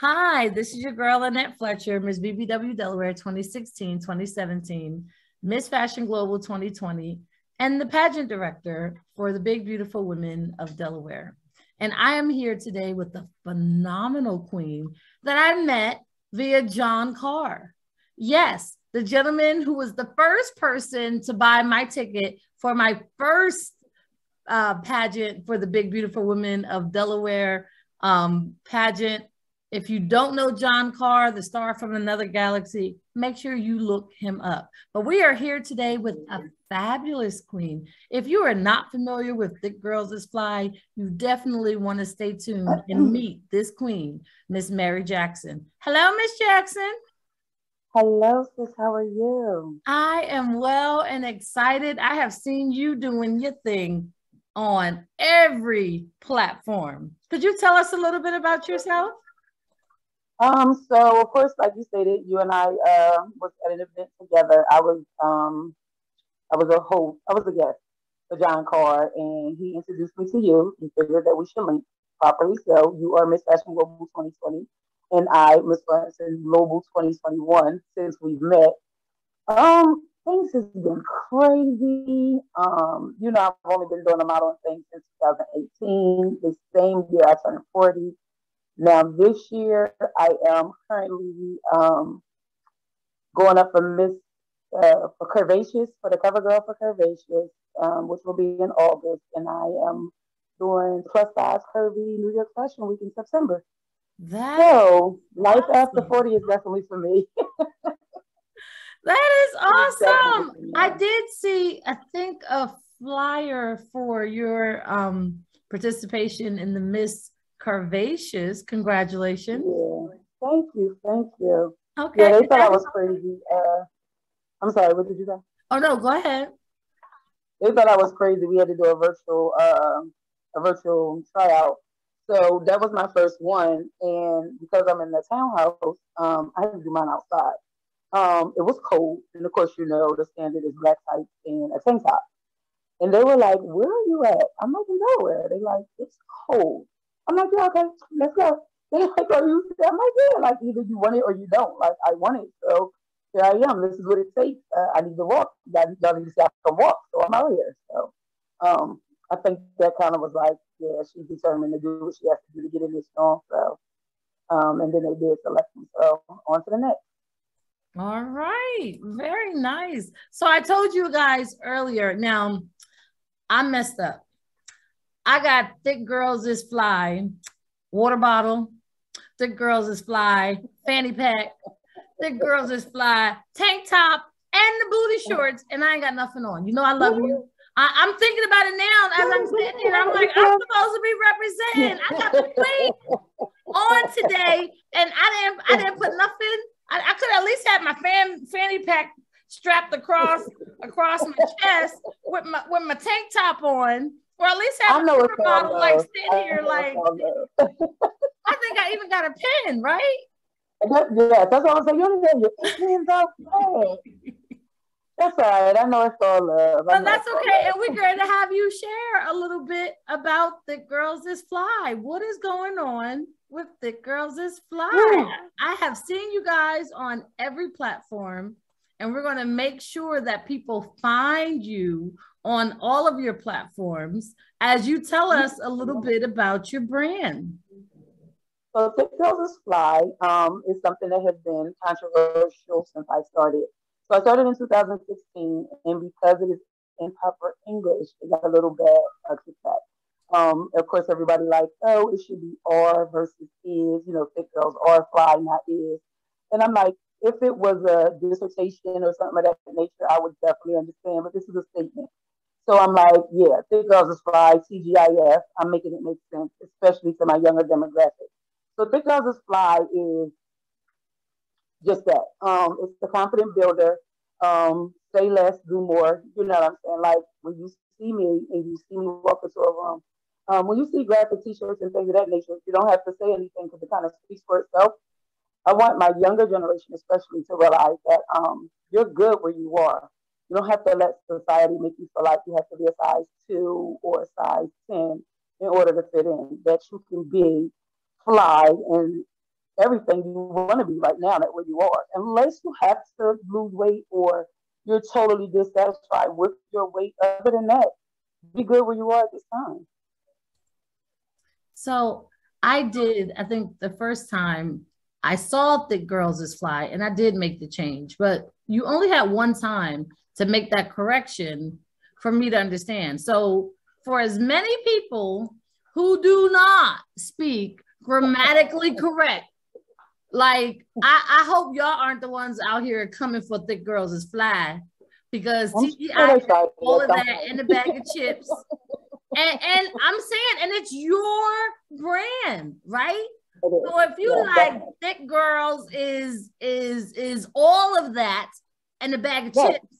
Hi, this is your girl Annette Fletcher, Miss BBW Delaware 2016 2017, Miss Fashion Global 2020, and the pageant director for the Big Beautiful Women of Delaware. And I am here today with the phenomenal queen that I met via John Carr. Yes, the gentleman who was the first person to buy my ticket for my first uh, pageant for the Big Beautiful Women of Delaware um, pageant. If you don't know John Carr, the star from another galaxy, make sure you look him up. But we are here today with a fabulous queen. If you are not familiar with Thick Girls Is Fly, you definitely want to stay tuned and meet this queen, Miss Mary Jackson. Hello, Miss Jackson. Hello, sis. How are you? I am well and excited. I have seen you doing your thing on every platform. Could you tell us a little bit about yourself? Um, so of course, like you stated, you and I uh, was at an event together. I was um, I was a host, I was a guest for John Carr, and he introduced me to you. He figured that we should link properly. So you are Miss Fashion Global 2020, and I Miss Fashion Global 2021 since we've met. Um, things has been crazy. Um, you know, I've only been doing the modeling thing since 2018. The same year I turned 40. Now this year I am currently um, going up for Miss uh, for Curvaceous for the cover girl for Curvaceous, um, which will be in August, and I am doing plus size curvy New York Fashion Week in September. That so life awesome. after 40 is definitely for me. That is awesome. I did see, I think, a flyer for your um, participation in the Miss Curvaceous. Congratulations. Yeah. Thank you. Thank you. Okay. Yeah, they thought I was crazy. Uh, I'm sorry, what did you say? Oh, no, go ahead. They thought I was crazy. We had to do a virtual, uh, a virtual tryout. So that was my first one. And because I'm in the townhouse, um, I had to do mine outside. Um, it was cold, and of course, you know the standard is black tights and a tank top. And they were like, "Where are you at?" I'm like, "In Delaware." They like, "It's cold." I'm like, "Yeah, okay, let's go." They're like, "Are you?" I'm like, "Yeah." Like either you want it or you don't. Like I want it, so here I am. This is what it takes. Uh, I need to walk. Y'all, need to see I can walk, so I'm out here. So um, I think that kind of was like, yeah, she's determined to do what she has to do to get in this song. So um, and then they did select me. So on to the next. All right, very nice. So I told you guys earlier. Now I messed up. I got thick girls is fly, water bottle, thick girls is fly, fanny pack, thick girls is fly, tank top, and the booty shorts, and I ain't got nothing on. You know I love you. I, am thinking about it now as I'm sitting here. I'm like, I'm supposed to be representing. I got the queen on today, and I didn't I didn't put nothing I, I could at least have my fan, fanny pack strapped across across my chest with my with my tank top on, or at least have I know a bottle like sitting here like. I think I even got a pen, right? That, yeah, that's what I'm saying. You only have your pens out. That's all right. I know it's all love. But that's okay. And we're going to have you share a little bit about the Girls Is Fly. What is going on with Thick Girls Is Fly. I have seen you guys on every platform, and we're going to make sure that people find you on all of your platforms as you tell us a little bit about your brand. So Thick Girls Is Fly um, is something that has been controversial since I started. So I started in 2016, and because it is in proper English, it got a little bad uh. Um, of course, everybody like, oh, it should be are versus is. You know, thick girls are fly, not is. And I'm like, if it was a dissertation or something of that nature, I would definitely understand. But this is a statement. So I'm like, yeah, thick girls is fly, TGIF. I'm making it make sense, especially to my younger demographic. So thick girls is fly is just that. Um, it's the confident builder. Um, say less, do more. You know what I'm saying? Like when you see me and you see me walk into a room, um, when you see graphic T-shirts and things of that nature, you don't have to say anything because it kind of speaks for itself. I want my younger generation, especially, to realize that um, you're good where you are. You don't have to let society make you feel like you have to be a size two or a size ten in order to fit in. That you can be fly and everything you want to be right now that where you are. Unless you have to lose weight or you're totally dissatisfied with your weight. Other than that, be good where you are at this time. So I did, I think the first time I saw Thick Girls is Fly and I did make the change, but you only had one time to make that correction for me to understand. So for as many people who do not speak grammatically correct, like I, I hope y'all aren't the ones out here coming for Thick Girls is Fly because TGI all of that in the bag of chips. And, and I'm saying, and it's your brand, right? So if you yeah, like thick girls is is is all of that and a bag of chips,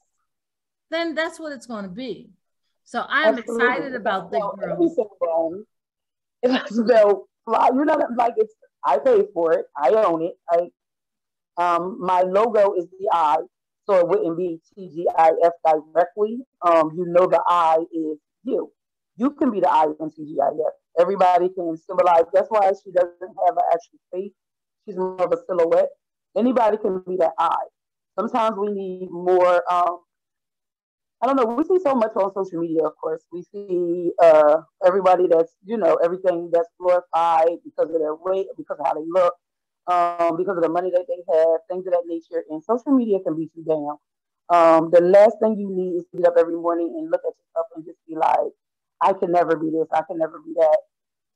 then that's what it's going to be. So I'm Absolutely. excited about thick girls. It's about you know like it's I paid for it. I own it. I um my logo is the I, so it wouldn't be TGIF directly. Um, you know the I is you. You can be the I in TGIF. Everybody can symbolize. That's why she doesn't have an actual face. She's more of a silhouette. Anybody can be that eye. Sometimes we need more. Um, I don't know. We see so much on social media. Of course, we see uh, everybody that's you know everything that's glorified because of their weight, because of how they look, um, because of the money that they have, things of that nature. And social media can beat you down. Um, the last thing you need is to get up every morning and look at yourself and just be like, I can never be this, I can never be that.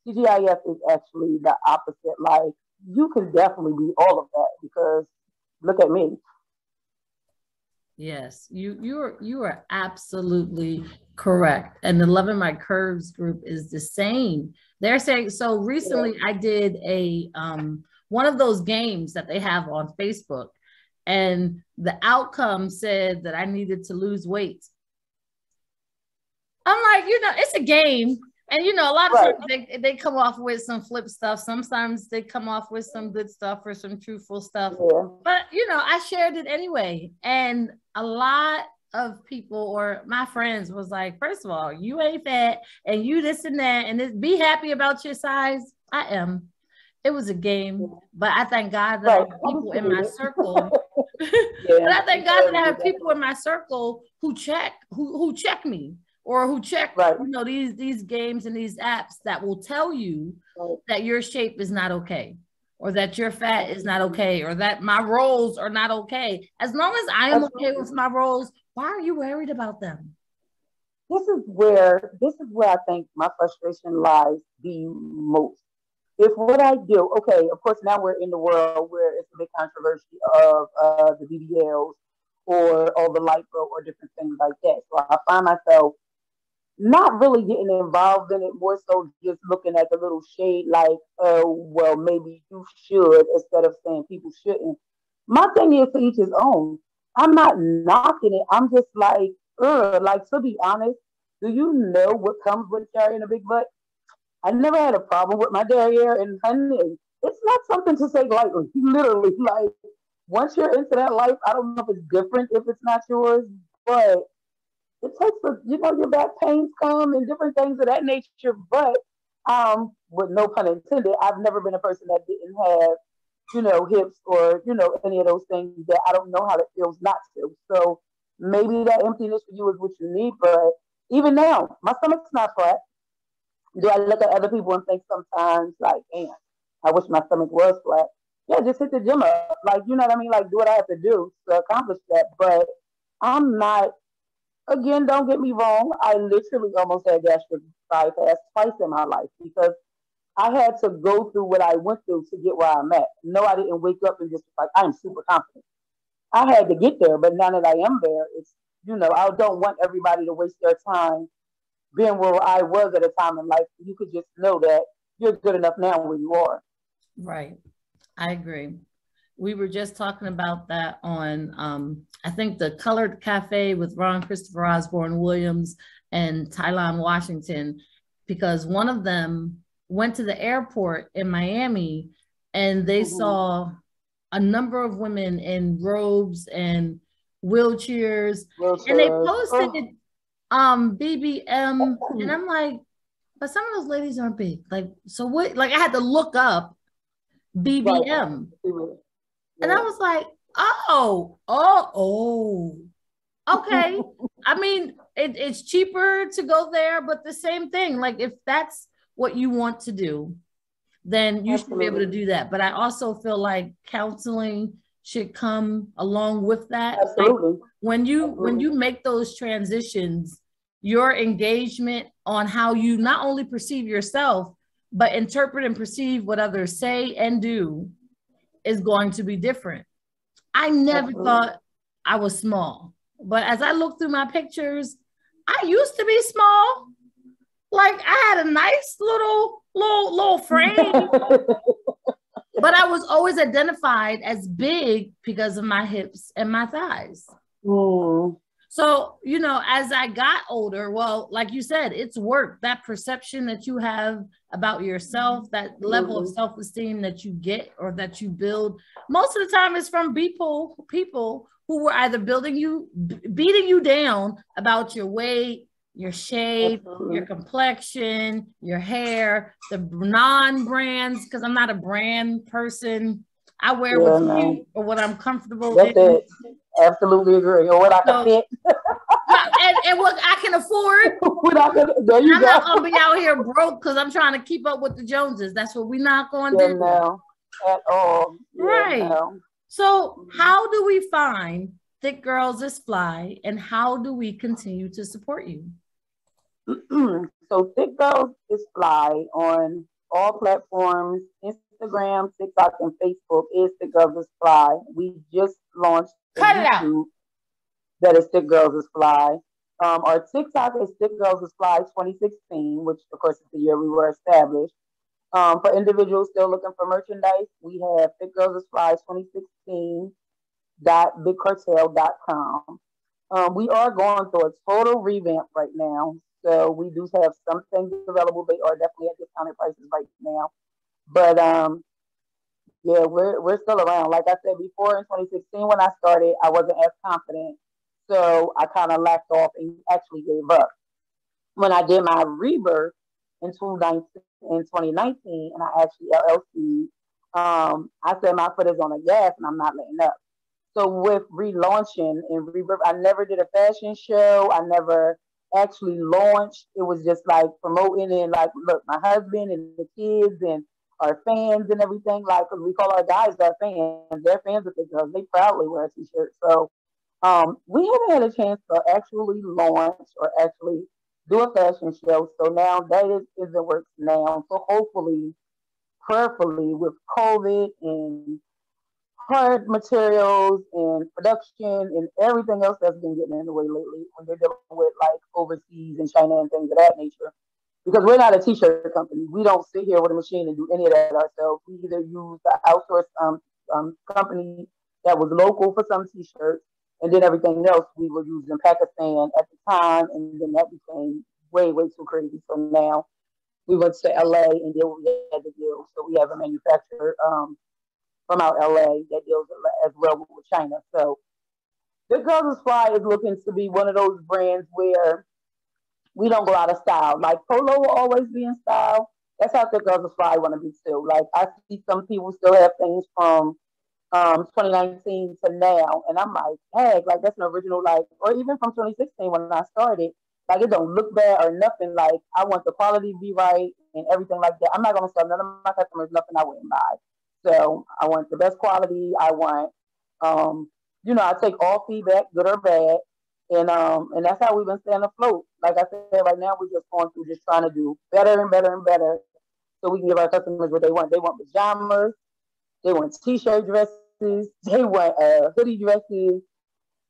TGIF is actually the opposite. Like you can definitely be all of that because look at me. Yes, you you are you are absolutely correct. And the Loving My Curves group is the same. They're saying so recently. I did a um one of those games that they have on Facebook and the outcome said that I needed to lose weight. I'm like, you know, it's a game. And you know, a lot of right. times they, they come off with some flip stuff. Sometimes they come off with some good stuff or some truthful stuff. Yeah. But you know, I shared it anyway. And a lot of people or my friends was like, first of all, you ain't fat and you this and that, and this, be happy about your size. I am. It was a game, but I thank God that right. People in my circle. yeah, but I thank God that I have people in my circle who check, who who check me or who check right. you know these these games and these apps that will tell you right. that your shape is not okay or that your fat is not okay or that my rolls are not okay as long as i am okay with my rolls why are you worried about them this is where this is where i think my frustration lies the most if what i do okay of course now we're in the world where it's a big controversy of uh, the bbls or all the lipo or different things like that so i find myself not really getting involved in it, more so just looking at the little shade like, oh, well, maybe you should instead of saying people shouldn't. My thing is to each his own. I'm not knocking it. I'm just like, ugh, like to be honest, do you know what comes with carrying a big butt? I never had a problem with my derriere and honey, it's not something to say lightly. Literally, like once you're into that life, I don't know if it's different if it's not yours, but it takes a, you know, your back pains come and different things of that nature. But um, with no pun intended, I've never been a person that didn't have, you know, hips or, you know, any of those things that I don't know how it feels not to. So maybe that emptiness for you is what you need. But even now, my stomach's not flat. Do I look at other people and think sometimes like, damn, I wish my stomach was flat? Yeah, just hit the gym up. Like, you know what I mean? Like, do what I have to do to accomplish that. But I'm not again, don't get me wrong. I literally almost had gastric bypass twice in my life because I had to go through what I went through to get where I'm at. No, I didn't wake up and just like I'm super confident. I had to get there, but now that I am there, it's you know I don't want everybody to waste their time being where I was at a time in life. You could just know that you're good enough now where you are. Right, I agree we were just talking about that on um, I think the Colored Cafe with Ron Christopher Osborne Williams and Tylon Washington, because one of them went to the airport in Miami and they mm-hmm. saw a number of women in robes and wheelchairs, wheelchairs. and they posted oh. um BBM and I'm like, but some of those ladies aren't big. Like, so what like I had to look up BBM. Right. And I was like, oh, oh, oh, okay. I mean, it, it's cheaper to go there, but the same thing. Like, if that's what you want to do, then you Absolutely. should be able to do that. But I also feel like counseling should come along with that. Absolutely. Like when you Absolutely. when you make those transitions, your engagement on how you not only perceive yourself, but interpret and perceive what others say and do is going to be different. I never Absolutely. thought I was small, but as I look through my pictures, I used to be small. Like I had a nice little little little frame. but I was always identified as big because of my hips and my thighs. Mm. So, you know, as I got older, well, like you said, it's work. That perception that you have about yourself, that level mm-hmm. of self-esteem that you get or that you build, most of the time is from people, people who were either building you, beating you down about your weight, your shape, Absolutely. your complexion, your hair, the non-brands, because I'm not a brand person. I wear yeah, what's cute or what I'm comfortable That's in. It. Absolutely agree. Or what I can fit. and, and, what I can afford. what I can, there you I'm go. not gonna be out here broke because I'm trying to keep up with the Joneses. That's what we're not going to yeah, do. No, at all. Yeah, right. No. So how do we find Thick Girls is Fly and how do we continue to support you? so Thick Girls is Fly on all platforms, Instagram, TikTok, and Facebook is Thick Girls is Fly. We just launched Cut out. That is Thick Girls is Fly. Um, our TikTok is Thick Girls is Fly 2016, which of course is the year we were established. Um, for individuals still looking for merchandise, we have Thick Girls is Fly 2016 dot bigcartel.com. Um, we are going through a total revamp right now. So we do have some things available. They are definitely at discounted prices right now. But um, yeah, we're we're still around. Like I said before, in 2016 when I started, I wasn't as confident, so I kind of lacked off and actually gave up. When I did my rebirth in 2019, in 2019 and I actually LLC, um, I said my foot is on the gas and I'm not letting up. So with relaunching and rebirth, I never did a fashion show. I never actually launched. It was just like promoting and like, look, my husband and the kids and our fans and everything. Like, we call our guys our fans. They're fans of the girls. They proudly wear a t-shirt. So um, we haven't had a chance to actually launch or actually do a fashion show. So now that is, is the works now. So hopefully, prayerfully, with COVID and hard materials and production and everything else that's been getting in the way lately when you're dealing with like overseas and China and things of that nature. Because we're not a t-shirt company. We don't sit here with a machine and do any of that ourselves. We either use the outsourced um, um, company that was local for some t-shirts and then everything else we were using Pakistan at the time and then that became way, way too crazy. So now we went to LA and did what we had to do. So we have a manufacturer um, from out LA that deals as well with China. So the Girls Fly is looking to be one of those brands where we don't go out of style. Like Polo will always be in style. That's how the Girls Fly want to be too. Like I see some people still have things from um, 2019 to now, and I'm like, hey, like that's an original, like, or even from 2016 when I started. Like it don't look bad or nothing. Like I want the quality to be right and everything like that. I'm not gonna sell none of my customers nothing I wouldn't buy. So I want the best quality. I want, um, you know, I take all feedback, good or bad, and um, and that's how we've been staying afloat. Like I said, right now we're just going through just trying to do better and better and better, so we can give our customers what they want. They want pajamas, they want t-shirt dresses, they want uh, hoodie dresses.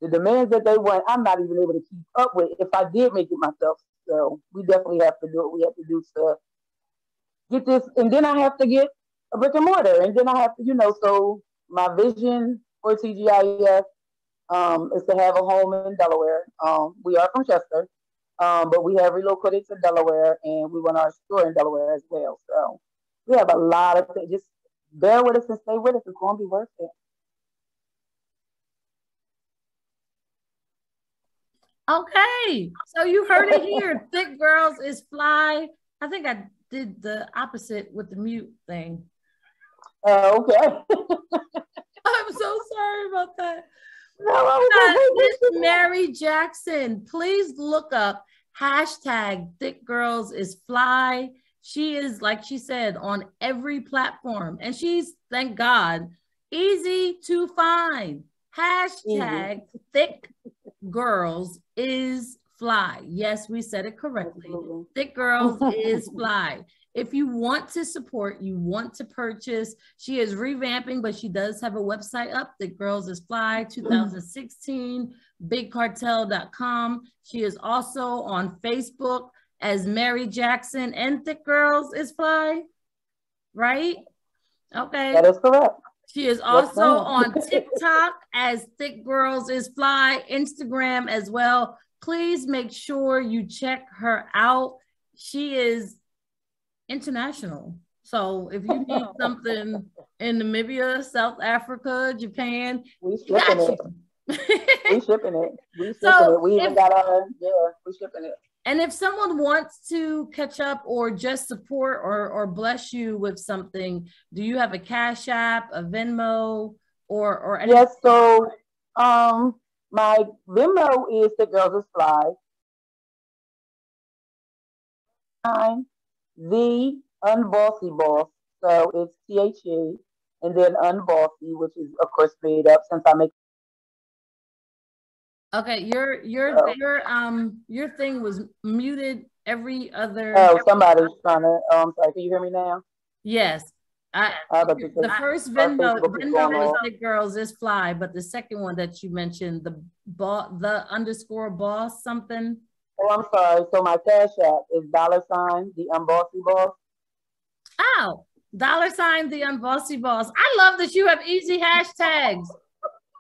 The demands that they want, I'm not even able to keep up with if I did make it myself. So we definitely have to do what we have to do to get this, and then I have to get a brick and mortar. And then I have to, you know, so my vision for TGIF um, is to have a home in Delaware. Um, we are from Chester, um, but we have relocated to Delaware and we want our store in Delaware as well. So we have a lot of things. Just bear with us and stay with us. It's going to be worth it. Okay, so you heard it here. Thick girls is fly. I think I did the opposite with the mute thing. Oh, okay. I'm so sorry about that. No, uh, Miss Mary Jackson, please look up hashtag thick girls is fly. She is, like she said, on every platform. And she's, thank God, easy to find. Hashtag easy. thick girls is fly. Yes, we said it correctly. Thick girls is fly. If you want to support, you want to purchase, she is revamping, but she does have a website up, Thick Girls is Fly mm-hmm. 2016, bigcartel.com. She is also on Facebook as Mary Jackson and Thick Girls is Fly, right? Okay. That is correct. She is also on TikTok as Thick Girls is Fly, Instagram as well. Please make sure you check her out. She is international. So if you need something in Namibia, South Africa, Japan, we shipping it. we shipping it. We shipping so it. We even if, got our yeah, we shipping it. And if someone wants to catch up or just support or or bless you with something, do you have a Cash App, a Venmo, or or anything? Yes, so um my Venmo is the girls is fly. Time the unbossy boss. So it's T H E and then unbossy, which is of course made up since I make. Okay, your your oh. your um your thing was muted every other. Oh, somebody's trying to. Oh, I'm sorry. Can you hear me now? Yes. I, uh, the first Venmo, Venmo is girls is fly, but the second one that you mentioned, the boss, the underscore boss something. Oh, I'm sorry. So my cash app is dollar sign the unbossy boss. Oh, dollar sign the unbossy boss. I love that you have easy hashtags.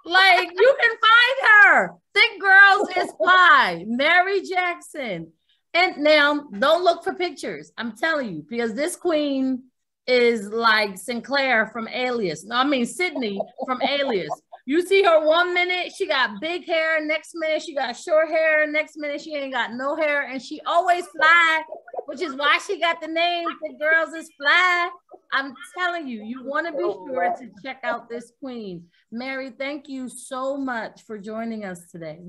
like you can find her. Thick girls is fly. Mary Jackson. And now don't look for pictures. I'm telling you, because this queen is like Sinclair from Alias. No, I mean Sydney from Alias. You see her one minute, she got big hair. Next minute, she got short hair. Next minute, she ain't got no hair. And she always fly, which is why she got the name The Girls is Fly. I'm telling you, you want to be sure to check out this queen. Mary, thank you so much for joining us today.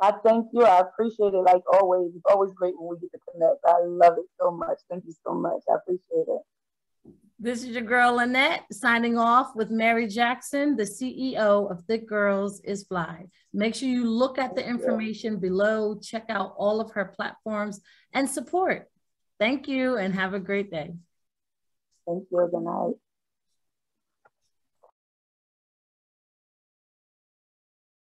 I thank you. I appreciate it like always. It's always great when we get to connect. I love it so much. Thank you so much. I appreciate it. This is your girl Annette signing off with Mary Jackson, the CEO of Thick Girls is Fly. Make sure you look at the information below, check out all of her platforms and support. Thank you and have a great day. Thank you. Good night.